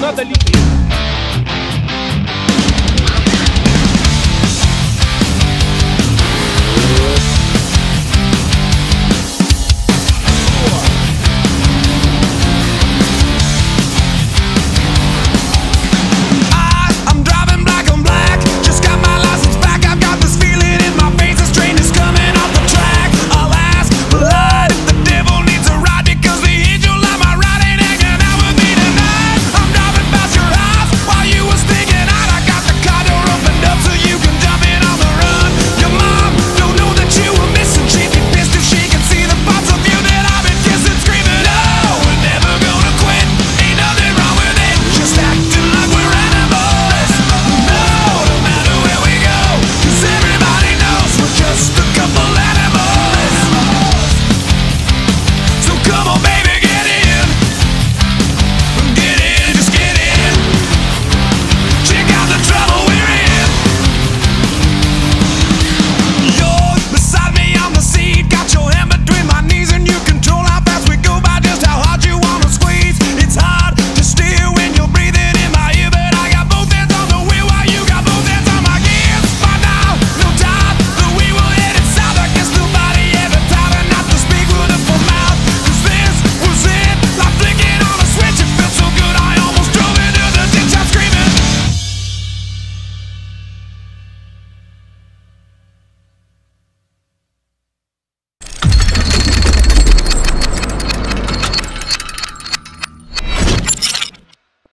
надо лечить.